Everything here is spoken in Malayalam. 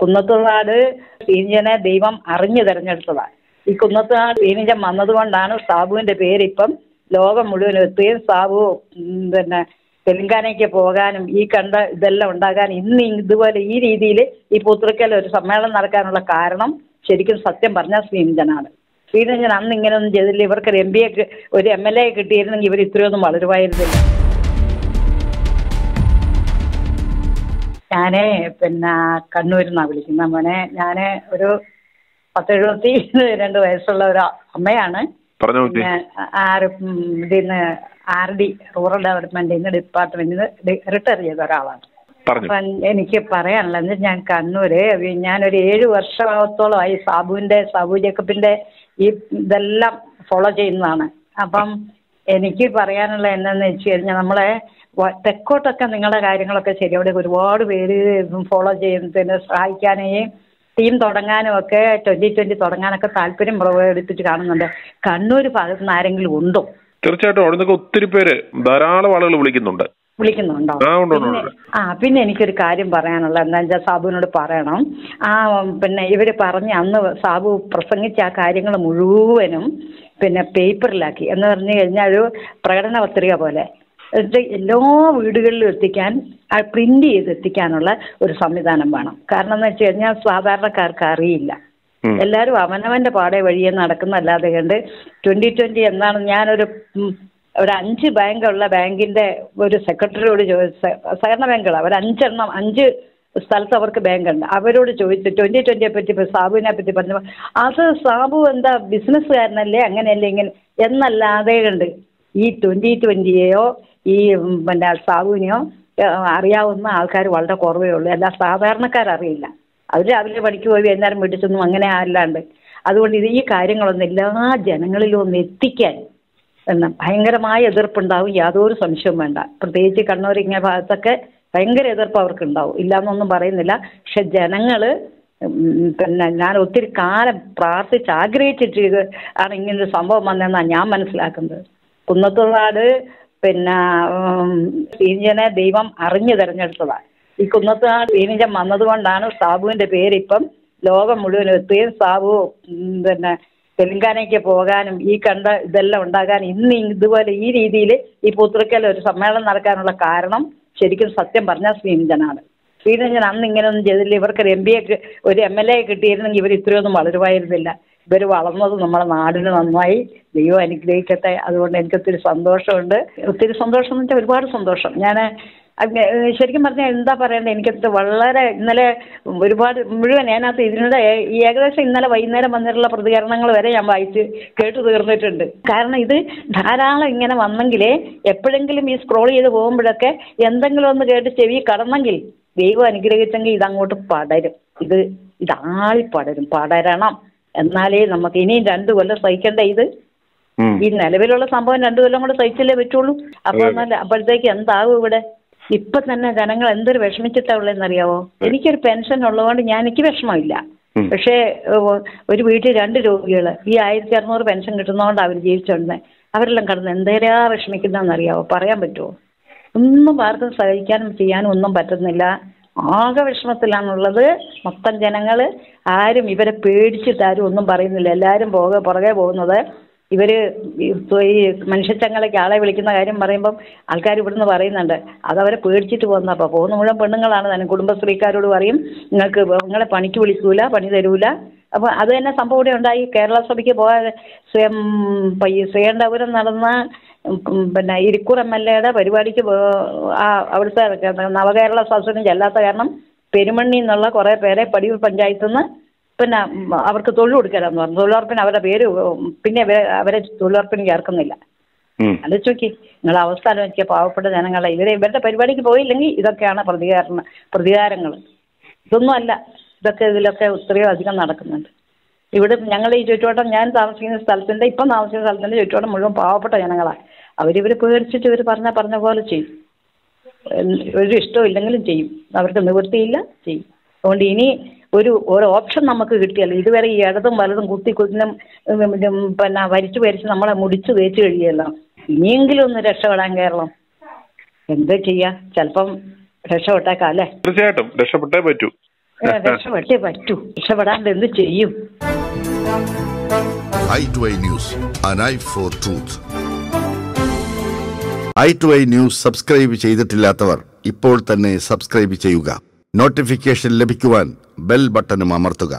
കുന്നത്തുനാട് സീനിയനെ ദൈവം അറിഞ്ഞു തെരഞ്ഞെടുത്തതാണ്. ഈ കുന്നത്തുനാട് സീനിജൻ വന്നതുകൊണ്ടാണ് സാബുവിന്റെ പേര് ഇപ്പം ലോകം മുഴുവൻ എത്തുകയും സാബു പിന്നെ തെലങ്കാനയ്ക്ക് പോകാനും ഈ കണ്ട ഇതെല്ലാം ഉണ്ടാകാൻ ഇന്ന് ഇതുപോലെ ഈ രീതിയിൽ ഈ പൂത്തുറക്കൽ ഒരു സമ്മേളനം നടക്കാനുള്ള കാരണം ശരിക്കും സത്യം പറഞ്ഞാൽ ശ്രീനിജനാണ് ശ്രീനിജൻ അന്ന് ഇങ്ങനെയൊന്നും ചെയ്തില്ല. ഇവർക്ക് ഒരു എ ഒരു എം എൽ എ കിട്ടിയിരുന്നെങ്കിൽ ഇവർ ഇത്രയൊന്നും വളരുമായിരുന്നില്ല. ഞാനേ പിന്നെ കണ്ണൂരിൽ നിന്നാണ് വിളിക്കുന്നത് മോനെ ഞാൻ ഒരു പത്തെഴുപത്തി രണ്ട് വയസ്സുള്ള ഒരു അമ്മയാണ്. കുട്ടി. ഇതിന്ന് ആർ ഡി റൂറൽ ഡെവലപ്മെന്റിൽ നിന്ന് ഡിപ്പാർട്ട്മെന്റിൽ നിന്ന് റിട്ടയർ ചെയ്ത ഒരാളാണ്. അപ്പം എനിക്ക് പറയാനുള്ളത് ഞാൻ കണ്ണൂര് ഞാനൊരു ഏഴ് വർഷത്തോളമായി സാബുവിന്റെ സാബു ജേക്കബിന്റെ ഈ ഇതെല്ലാം ഫോളോ ചെയ്യുന്നതാണ്. അപ്പം എനിക്ക് പറയാനുള്ള എന്താണെന്ന് വെച്ച് കഴിഞ്ഞാൽ നമ്മളെ തെക്കോട്ടൊക്കെ നിങ്ങളുടെ കാര്യങ്ങളൊക്കെ ശരി. അവിടെ ഒരുപാട് പേര് ഫോളോ ചെയ്യുന്നതിന് സഹായിക്കാനേയും ടീം തുടങ്ങാനും ഒക്കെ ട്വന്റി ട്വന്റി തുടങ്ങാനൊക്കെ താല്പര്യം എടുത്തിട്ട് കാണുന്നുണ്ട്. കണ്ണൂർ ഭാഗത്ത് നിന്ന് ആരെങ്കിലും ഉണ്ടോ? തീർച്ചയായിട്ടും അവിടെ നിന്നൊക്കെ ഒത്തിരി പേര് ധാരാളം ആളുകൾ വിളിക്കുന്നുണ്ട്. വിളിക്കുന്നുണ്ടോ? ആ, പിന്നെ എനിക്കൊരു കാര്യം പറയാനുള്ള എന്താ വെച്ചാൽ സാബുവിനോട് പറയണം. ആ പിന്നെ ഇവർ പറഞ്ഞ അന്ന് സാബു പ്രസംഗിച്ച ആ കാര്യങ്ങൾ മുഴുവനും പിന്നെ പേപ്പറിലാക്കി. എന്ന് പറഞ്ഞു കഴിഞ്ഞാൽ ഒരു പ്രകടന പത്രിക പോലെ. എന്നിട്ട് എല്ലാ വീടുകളിലും എത്തിക്കാൻ പ്രിന്റ് ചെയ്ത് എത്തിക്കാനുള്ള ഒരു സംവിധാനം വേണം. കാരണം എന്ന് വെച്ച് കഴിഞ്ഞാൽ സാധാരണക്കാർക്ക് അറിയില്ല. എല്ലാവരും അവനവന്റെ പാടെ വഴിയെ നടക്കുന്നല്ലാതെ കണ്ട് ട്വന്റി ട്വന്റി എന്താണ് ഞാനൊരു ഒരു അഞ്ച് ബാങ്കുള്ള ബാങ്കിന്റെ ഒരു സെക്രട്ടറിയോട് ചോദിച്ച സഹകരണ ബാങ്കുകളാണ് ഒരു അഞ്ചെണ്ണം അഞ്ച് സ്ഥലത്ത് അവർക്ക് ബാങ്കുണ്ട് അവരോട് ചോദിച്ചു ട്വന്റി ട്വന്റിയെ പറ്റി സാബുവിനെ പറ്റി പറഞ്ഞപ്പോൾ അത് സാബു എന്താ ബിസിനസ്സുകാരനല്ലേ അങ്ങനെയല്ലേ ഇങ്ങനെ എന്നല്ലാതെ ഉണ്ട് ഈ ട്വന്റി ട്വന്റിയെയോ ഈ പിന്നെ സാബുവിനെയോ അറിയാവുന്ന ആൾക്കാർ വളരെ കുറവേ ഉള്ളൂ. എല്ലാ സാധാരണക്കാരറിയില്ല. അവർ രാവിലെ പണിക്ക് പോയി വൈകുന്നേരം വീട്ടിൽ ചെന്നും അങ്ങനെ അല്ലാണ്ട്. അതുകൊണ്ട് ഇത് ഈ കാര്യങ്ങളൊന്നും എല്ലാ ജനങ്ങളിലും ഒന്ന് എത്തിക്കാൻ എന്ന ഭയങ്കരമായ എതിർപ്പുണ്ടാവും. യാതൊരു സംശയവും വേണ്ട. പ്രത്യേകിച്ച് കണ്ണൂർ ഇങ്ങനെ ഭാഗത്തൊക്കെ ഭയങ്കര എതിർപ്പ് അവർക്ക് ഉണ്ടാവും ഇല്ലാന്നൊന്നും പറയുന്നില്ല. പക്ഷെ ജനങ്ങൾ പിന്നെ ഞാൻ ഒത്തിരി കാലം പ്രാർത്ഥിച്ച് ആഗ്രഹിച്ചിട്ട് ഇത് ആണ് ഇങ്ങനൊരു സംഭവം വന്നതെന്നാണ് ഞാൻ മനസ്സിലാക്കുന്നത്. കുന്നത്തുനാട് പിന്നെ സീനിയനെ ദൈവം അറിഞ്ഞു തെരഞ്ഞെടുത്തതാണ്. ഈ കുന്നത്തുനാട് സീനിജൻ വന്നതുകൊണ്ടാണ് സാബുവിന്റെ പേര് ഇപ്പം ലോകം മുഴുവൻ എത്തുകയും സാബു പിന്നെ തെലങ്കാനയ്ക്ക് പോകാനും ഈ കണ്ട ഇതെല്ലാം ഉണ്ടാകാൻ ഇന്ന് ഇതുപോലെ ഈ രീതിയിൽ ഈ പുത്രക്കൽ ഒരു സമ്മേളനം നടക്കാനുള്ള കാരണം ശരിക്കും സത്യം പറഞ്ഞാൽ ശ്രീരഞ്ജനാണ്. ശ്രീരഞ്ജൻ അന്ന് ഇങ്ങനെയൊന്നും ചെയ്തില്ല. ഇവർക്ക് ഒരു എം പി എ ഒരു എം എൽ എ കിട്ടിയിരുന്നെങ്കിൽ ഇവർ ഇത്രയൊന്നും വളരുമായിരുന്നില്ല. ഇവർ വളർന്നത് നമ്മുടെ നാടിന് നന്നായി. ദൈവം അനുഗ്രഹിക്കട്ടെ. അതുകൊണ്ട് എനിക്ക് ഒത്തിരി സന്തോഷമുണ്ട്. ഒത്തിരി സന്തോഷം എന്ന് വെച്ചാൽ ഒരുപാട് സന്തോഷം. ഞാൻ ശരിക്കും പറഞ്ഞാൽ എന്താ പറയണ്ടേ? എനിക്കത് വളരെ ഇന്നലെ ഒരുപാട് മുഴുവൻ അതിനകത്ത് ഇതിനോട് ഏകദേശം ഇന്നലെ വൈകുന്നേരം വന്നിട്ടുള്ള പ്രതികരണങ്ങൾ വരെ ഞാൻ വായിച്ച് കേട്ടു തീർന്നിട്ടുണ്ട്. കാരണം ഇത് ധാരാളം ഇങ്ങനെ വന്നെങ്കിലേ എപ്പോഴെങ്കിലും ഈ സ്ക്രോൾ ചെയ്ത് പോകുമ്പോഴൊക്കെ എന്തെങ്കിലും ഒന്ന് കേട്ട് ചെവി കടന്നെങ്കിൽ ദൈവം അനുഗ്രഹിച്ചെങ്കിൽ ഇതങ്ങോട്ട് പടരും. ഇത് ഇതാളി പടരും. പടരണം. എന്നാലേ നമുക്ക് ഇനിയും രണ്ടു കൊല്ലം സഹിക്കേണ്ട ഇത്? ഈ നിലവിലുള്ള സംഭവം രണ്ടു കൊല്ലം കൂടെ സഹിച്ചല്ലേ പറ്റുള്ളൂ? അപ്പൊ അപ്പോഴത്തേക്ക് എന്താകും ഇവിടെ? ഇപ്പൊ തന്നെ ജനങ്ങൾ എന്തൊരു വിഷമിച്ചിട്ടാ ഉള്ളതെന്നറിയാവോ? എനിക്കൊരു പെൻഷൻ ഉള്ളതുകൊണ്ട് ഞാൻ എനിക്ക് വിഷമമില്ല. പക്ഷേ ഒരു വീട്ടിൽ രണ്ട് രോഗികൾ ഈ ആയിരത്തി അറുന്നൂറ് പെൻഷൻ കിട്ടുന്നതുകൊണ്ട് അവർ ജീവിച്ചോണ്ടേ അവരെല്ലാം കടന്ന് എന്തേരാ വിഷമിക്കുന്നതെന്നറിയാവോ? പറയാൻ പറ്റുമോ ഒന്നും ആർക്കും സഹിക്കാനും ചെയ്യാനും ഒന്നും പറ്റുന്നില്ല. ആകെ വിഷമത്തിലാണുള്ളത്. മൊത്തം ജനങ്ങൾ ആരും ഇവരെ പേടിച്ചിട്ട് ആരും ഒന്നും പറയുന്നില്ല. എല്ലാരും പോകെ പുറകെ പോകുന്നത് ഇവർ ഈ മനുഷ്യച്ചങ്ങളൊക്കെ ആളെ വിളിക്കുന്ന കാര്യം പറയുമ്പം ആൾക്കാർ ഇവിടുന്ന് പറയുന്നുണ്ട്. അതവരെ പേടിച്ചിട്ട് പോകുന്ന പോകുന്ന മുഴുവൻ പെണ്ണുങ്ങളാണ് തന്നെ. കുടുംബശ്രീക്കാരോട് പറയും നിങ്ങൾക്ക് നിങ്ങളെ പണിക്ക് വിളിക്കൂല പണി തരൂല. അപ്പോൾ അത് തന്നെ സംഭവം ഇവിടെ ഉണ്ടായി. കേരള സഭയ്ക്ക് പോകാതെ സ്വയം ശ്രീകണ്ഠപുരം നടന്ന പിന്നെ ഇരിക്കൂർ എം എൽ എയുടെ പരിപാടിക്ക് ആ അവിടുത്തെ നവകേരള സദസ്സിന് ചെല്ലാത്ത കാരണം പെരുമണ്ണി എന്നുള്ള കുറേ പേരെ പടിയൂർ പഞ്ചായത്തിൽ നിന്ന് പിന്നെ അവർക്ക് തൊഴിൽ കൊടുക്കാനാന്ന് പറഞ്ഞു. തൊഴിലുറപ്പിന് അവരുടെ പേര് പിന്നെ അവരെ തൊഴിലുറപ്പിന് ചേർക്കുന്നില്ല. ആലോചിച്ച് നോക്കി നിങ്ങളെ അവസ്ഥ ആലോചിക്കുക പാവപ്പെട്ട ജനങ്ങളെ ഇവരെ ഇവരുടെ പരിപാടിക്ക് പോയില്ലെങ്കിൽ ഇതൊക്കെയാണ് പ്രതികാരണ പ്രതികാരങ്ങൾ ഇതൊന്നും അല്ല. ഇതൊക്കെ ഇതിലൊക്കെ ഒത്തിരിയോ അധികം നടക്കുന്നുണ്ട്. ഇവിടെ ഞങ്ങൾ ഈ ചുറ്റുവട്ടം ഞാൻ താമസിക്കുന്ന സ്ഥലത്തിന്റെ ഇപ്പം താമസിക്കുന്ന സ്ഥലത്തിന്റെ ചുറ്റുവട്ടം മുഴുവൻ പാവപ്പെട്ട ജനങ്ങളാണ് അവരിവർ പേടിച്ചിട്ട് ഇവർ പറഞ്ഞ പറഞ്ഞ പോലെ ചെയ്യും. ഒരു ഇഷ്ടമില്ലെങ്കിലും ഇല്ലെങ്കിലും ചെയ്യും. അവർക്ക് നിവൃത്തിയില്ല ചെയ്യും. അതുകൊണ്ട് ഇനി ഒരു ഒരു ഓപ്ഷൻ നമുക്ക് കിട്ടിയല്ലോ. ഇതുവരെ ഈ ഇടതും വലതും കുത്തി കുത്തിനും പിന്നെ വരിച്ചു വരിച്ച് നമ്മളെ മുടിച്ച് തേച്ച് കഴിയല്ലോ ഇനിയെങ്കിലും ഒന്ന് രക്ഷപ്പെടാൻ കേരളം. എന്താ ചെയ്യാ? ചിലപ്പം രക്ഷപ്പെട്ടേക്കാം അല്ലേ? തീർച്ചയായിട്ടും. രക്ഷപ്പെട്ടേ പറ്റൂ. രക്ഷപ്പെട്ടേ പറ്റൂ. രക്ഷപ്പെടാണ്ട് എന്ത് ചെയ്യും? Two news I two I news subscribe ചെയ്തിട്ടില്ലാത്തവർ ഇപ്പോൾ തന്നെ സബ്സ്ക്രൈബ് ചെയ്യുക. നോട്ടിഫിക്കേഷൻ ലഭിക്കുവാൻ ബെൽ ബട്ടണും അമർത്തുക.